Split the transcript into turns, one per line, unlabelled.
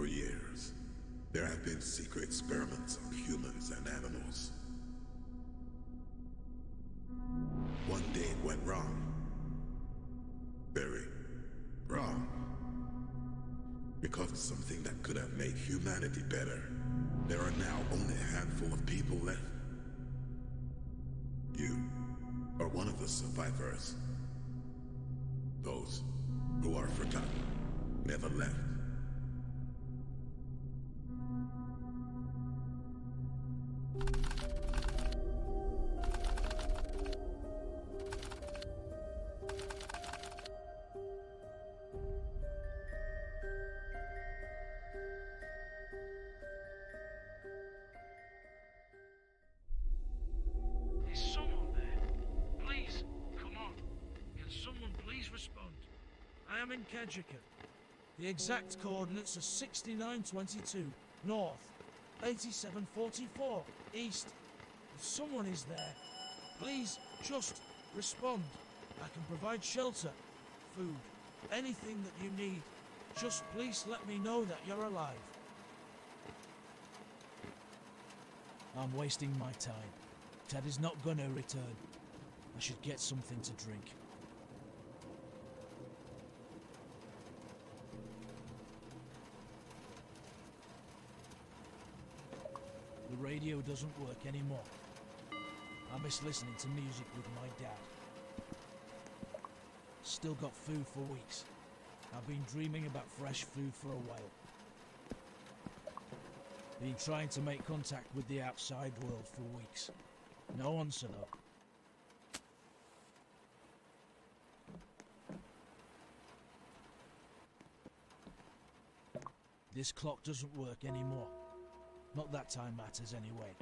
For years, there have been secret experiments on humans and animals. One day it went wrong. Very wrong. Because of something that could have made humanity better, there are now only a handful of people left. You are one of the survivors. Those who are forgotten, never left.
I am in Kajika. The exact coordinates are 6922 north, 8744 east. If someone is there, please just respond. I can provide shelter, food, anything that you need. Just please let me know that you're alive.
I'm wasting my time. Ted is not gonna return. I should get something to drink. The radio doesn't work anymore. I miss listening to music with my dad. Still got food for weeks. I've been dreaming about fresh food for a while. Been trying to make contact with the outside world for weeks. No answer though. This clock doesn't work anymore. Not that time matters anyway.